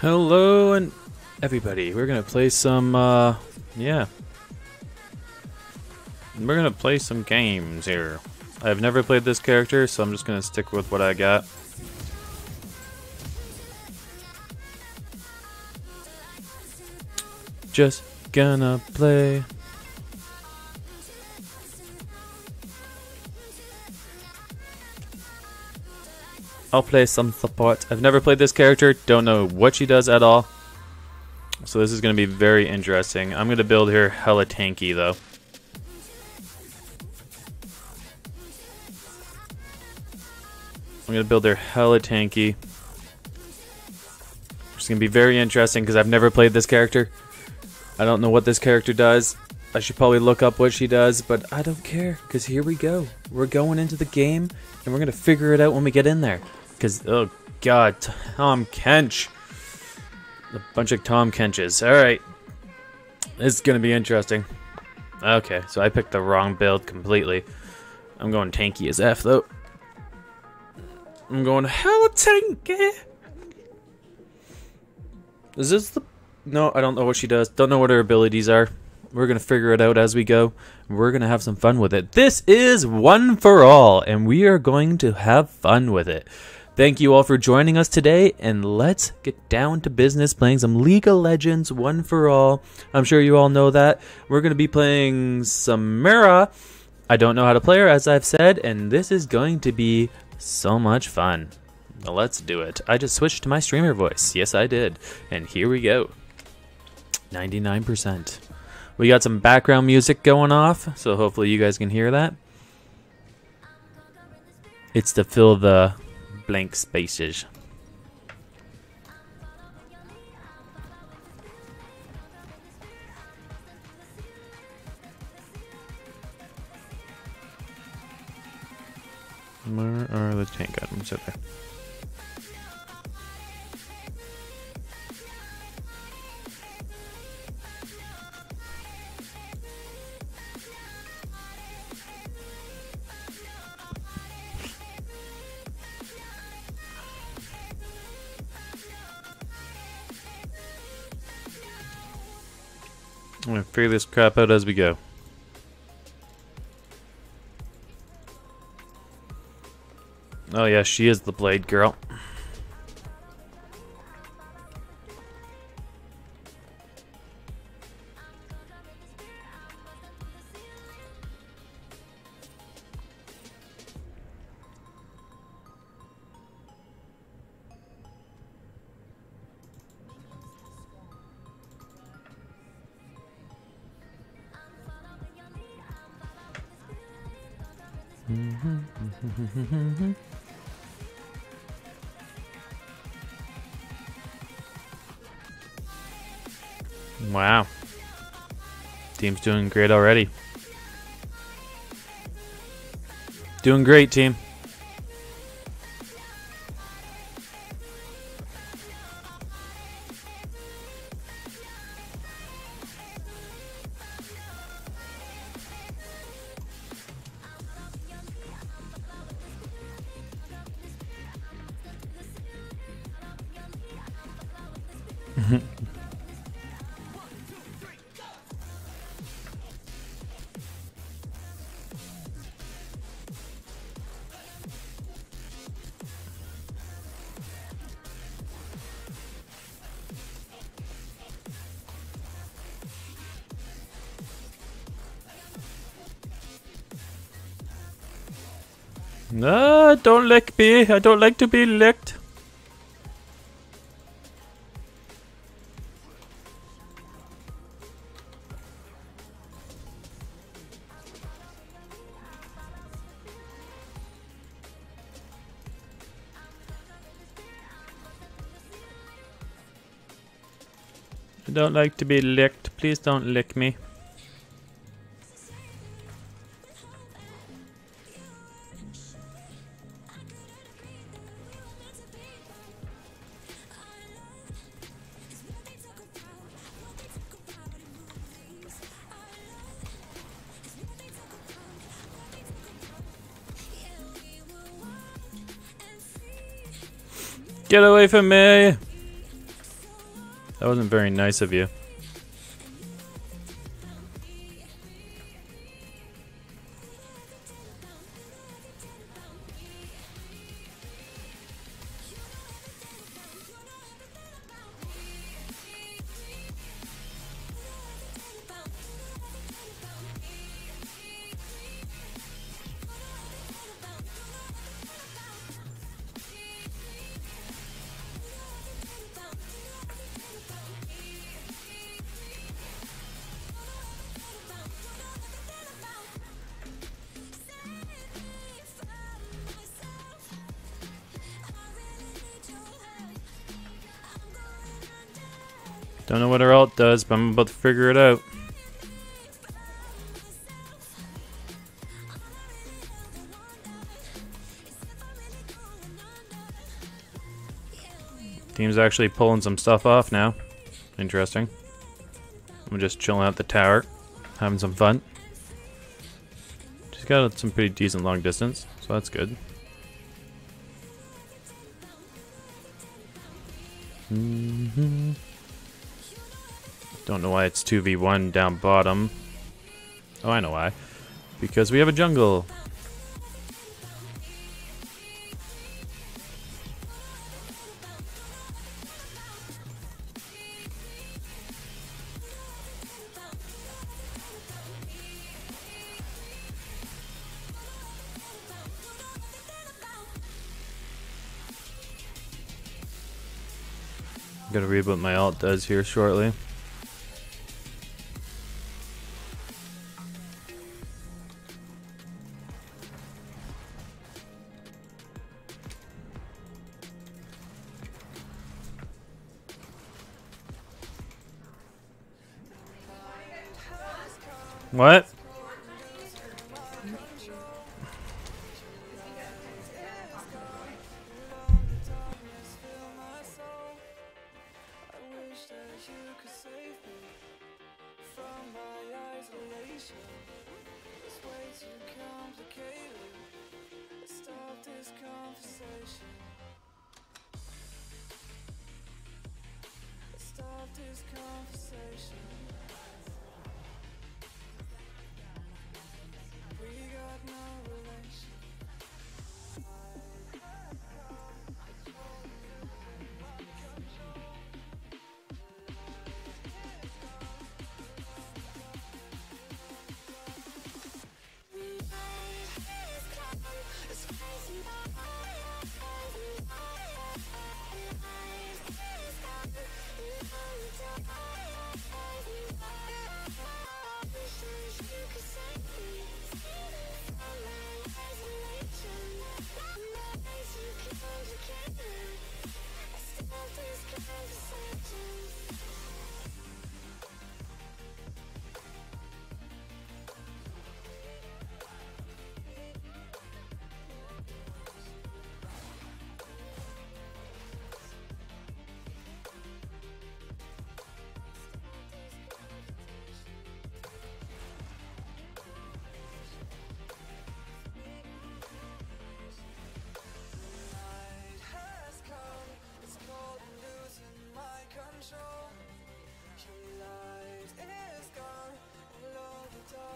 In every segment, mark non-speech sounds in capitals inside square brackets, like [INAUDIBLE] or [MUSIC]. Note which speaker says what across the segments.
Speaker 1: Hello and everybody. We're gonna play some, uh, yeah. We're gonna play some games here. I've never played this character, so I'm just gonna stick with what I got. Just gonna play. I'll play some support. I've never played this character, don't know what she does at all. So this is going to be very interesting. I'm going to build her hella tanky though. I'm going to build her hella tanky. It's going to be very interesting because I've never played this character. I don't know what this character does. I should probably look up what she does, but I don't care because here we go. We're going into the game and we're going to figure it out when we get in there. Because, oh god, Tahm Kench. A bunch of Tahm Kenches. Alright. This is going to be interesting. Okay, so I picked the wrong build completely. I'm going tanky as F, though. I'm going hella tanky. Is this the... No, I don't know what she does. Don't know what her abilities are. We're going to figure it out as we go. We're going to have some fun with it. This is One for All, and we are going to have fun with it. Thank you all for joining us today, and let's get down to business playing some League of Legends One for All. I'm sure you all know that. We're going to be playing Samira. I don't know how to play her, as I've said, and this is going to be so much fun. Let's do it. I just switched to my streamer voice. Yes, I did. And here we go 99%. We got some background music going off, so hopefully you guys can hear that. It's to fill the blank spaces. Figure this crap out as we go. Oh yeah, she is the blade girl. Wow. Team's doing great already. Doing great, team. No, don't lick me. I don't like to be licked. I don't like to be licked. Please don't lick me. Get away from me!
Speaker 2: That wasn't very nice of you. Don't know what her ult does, but I'm about to figure it out. Team's actually pulling some stuff off now. Interesting. I'm just chilling out the tower, having some fun. She's got some pretty decent long distance, so that's good. Mm -hmm. Don't know why it's 2v1 down bottom. Oh, I know why. Because we have a jungle. I'm gonna read what my ult does here shortly.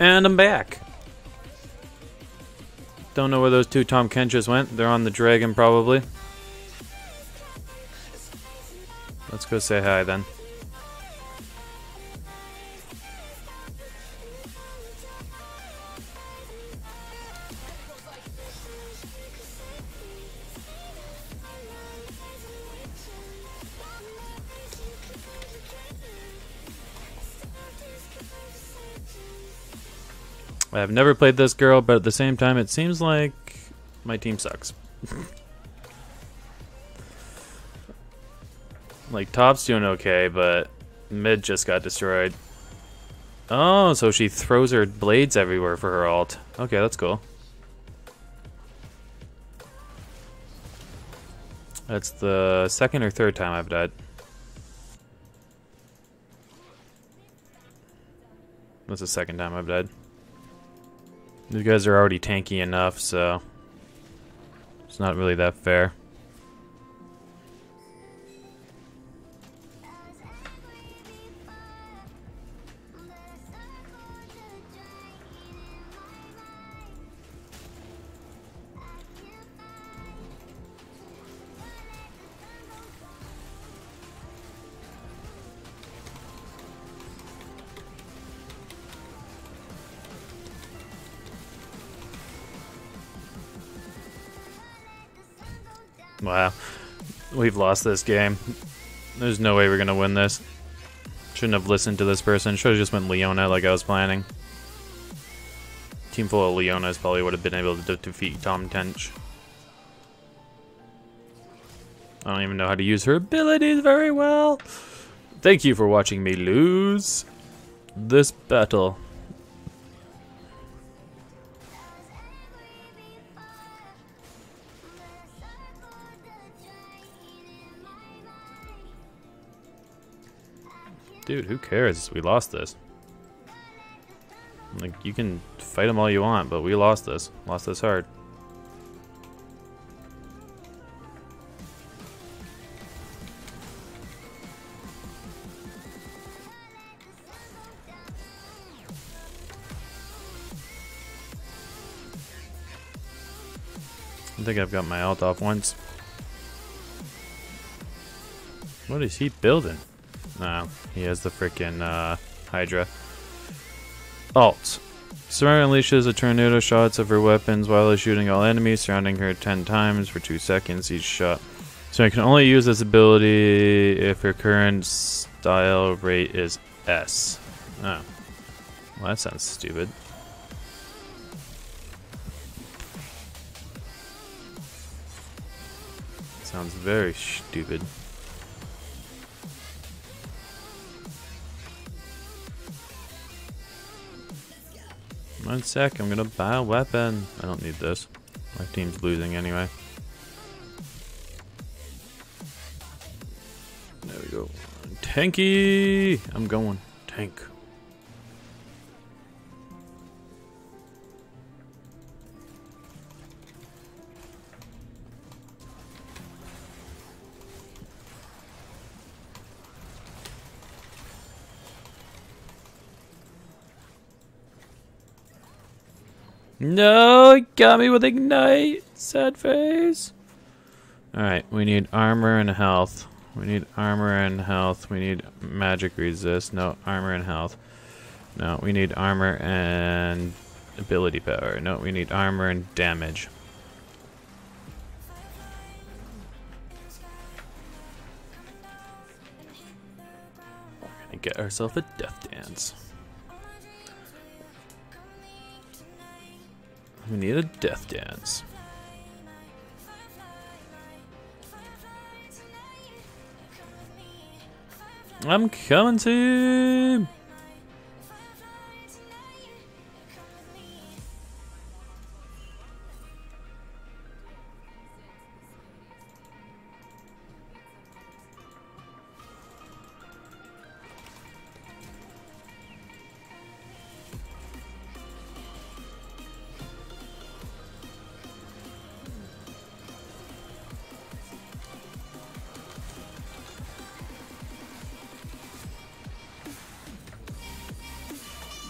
Speaker 2: And I'm back. Don't know where those two Tahm Kenchs went. They're on the dragon, probably. Let's go say hi then. I've never played this girl, but at the same time, it seems like my team sucks. [LAUGHS]
Speaker 1: Like, top's doing okay, but mid just got destroyed. Oh, so she throws her blades everywhere for her ult. Okay, that's cool. That's the second or third time I've died. That's the second time I've died. These guys are already tanky enough, so it's not really that fair. Wow. We've lost this game. There's no way we're gonna win this. Shouldn't have listened to this person. Should have just went Leona like I was planning. Team full of Leonas probably would have been able to defeat Tahm Kench. I don't even know how to use her abilities very well. Thank you for watching me lose this battle. Dude, who cares? We lost this. Like, you can fight them all you want, but we lost this. Lost this hard. I think I've got my ult off once. What is he building? No, he has the freaking uh, Hydra. Ult. Samira unleashes a tornado shots of her weapons while shooting all enemies surrounding her 10 times for 2 seconds each shot. So I can only use this ability if her current style rate is S. Oh. Well, that sounds stupid. Sounds very stupid. One sec, I'm gonna buy a weapon. I don't need this. My team's losing anyway. There we go. Tanky! I'm going. Tank. No, he got me with ignite. Sad face. Alright, we need armor and health. We need armor and health. We need magic resist. No, armor and health. No, we need armor and ability power. No, we need armor and damage. We're gonna get ourselves a death dance. We need a death dance. I'm coming to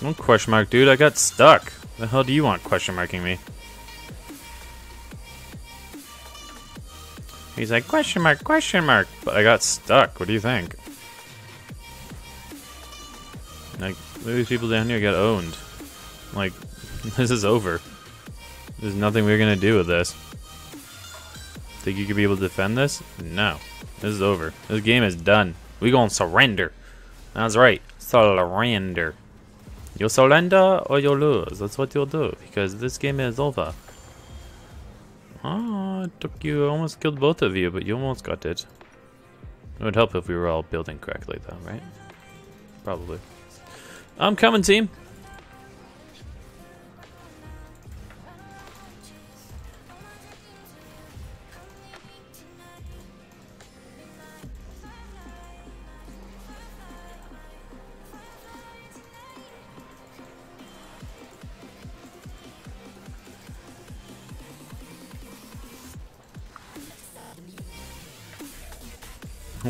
Speaker 1: Don't question mark, dude. I got stuck. The hell do you want question marking me? He's like, question mark, question mark. But I got stuck. What do you think? Like, these people down here got owned. Like, [LAUGHS] this is over. There's nothing we're gonna do with this. Think you could be able to defend this? No. This is over. This game is done. We gonna surrender. That's right. Surrender. You surrender or you lose. That's what you'll do because this game is over. Ah, it took you almost killed both of you, but you almost got it. It would help if we were all building correctly, though, right? Probably. I'm coming, team.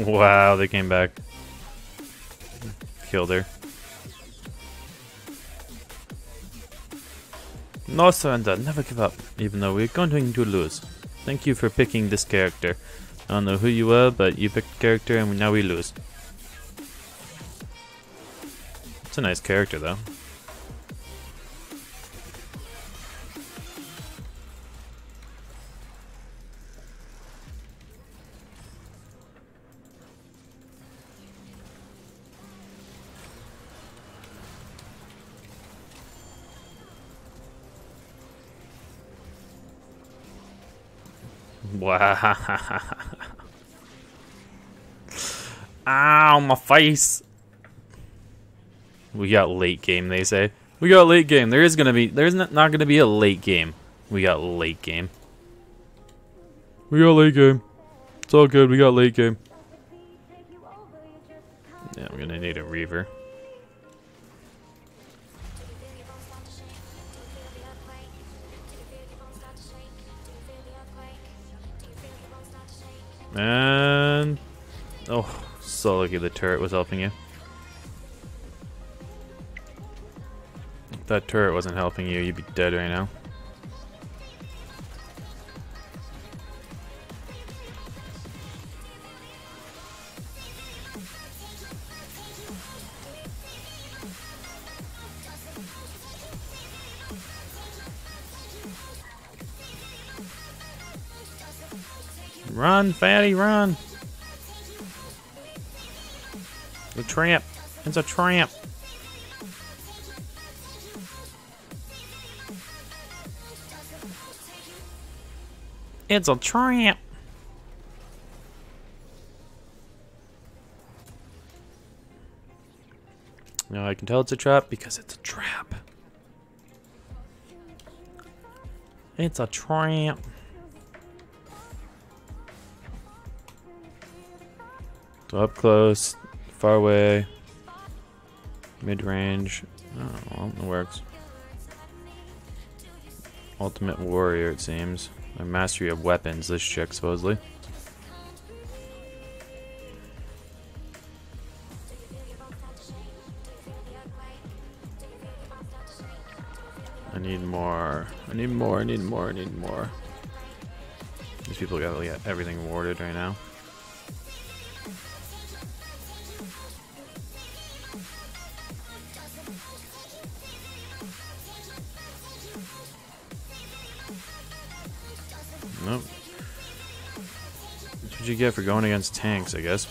Speaker 1: Wow, they came back. Killed her. No surrender, never give up, even though we're going to lose. Thank you for picking this character. I don't know who you were, but you picked character and now we lose. It's a nice character though. [LAUGHS] Ow, my face. We got late game, they say. We got late game. There is gonna be there's not, not gonna be a late game. We got late game. We got late game. It's all good, we got late game. Yeah, we're gonna need a reaver. And oh, so lucky the turret was helping you. If that turret wasn't helping you, you'd be dead right now. Run, fatty, run! The tramp. It's a tramp. It's a tramp. Now I can tell it's a trap because it's a trap. It's a tramp. So up close, far away, mid range. Oh, it works. Ultimate warrior, it seems. A mastery of weapons, this chick, supposedly. I need more. I need more, I need more, I need more. These people got everything awarded right now. You get for going against tanks, I guess.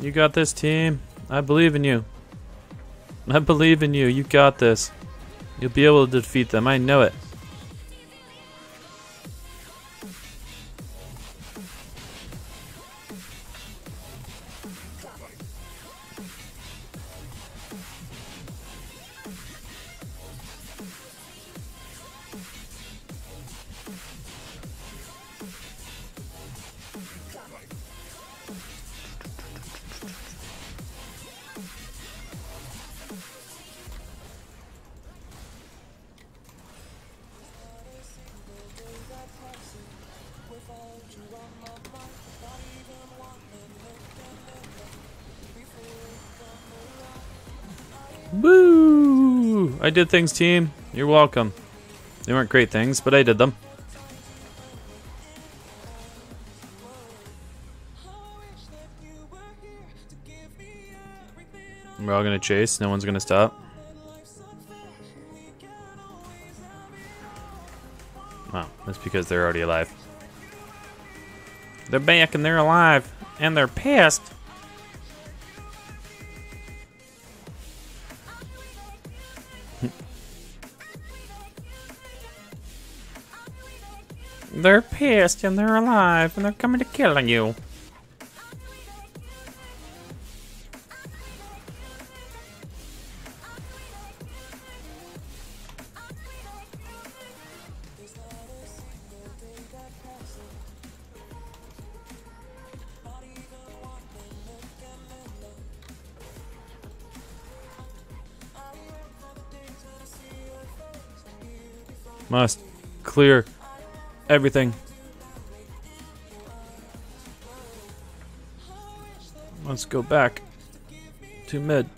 Speaker 1: You got this, team. I believe in you. I believe in you. You got this. You'll be able to defeat them. I know it. I did things, team. You're welcome. They weren't great things, but I did them. We're all gonna chase. No one's gonna stop. Oh, that's because they're already alive. They're back and they're alive. And they're pissed. They're pissed and they're alive and they're coming to kill you. Must clear everything. Let's go back to mid.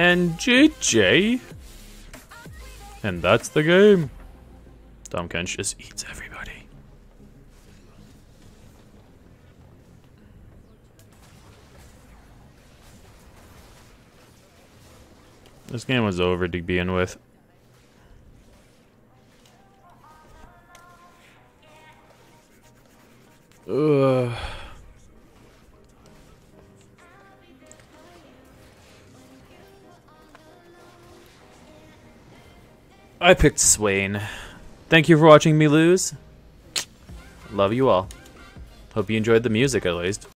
Speaker 1: And GG. And that's the game. Tahm Kench just eats everybody. This game was over to begin with. Ugh. I picked Swain. Thank you for watching me lose. Love you all. Hope you enjoyed the music at least.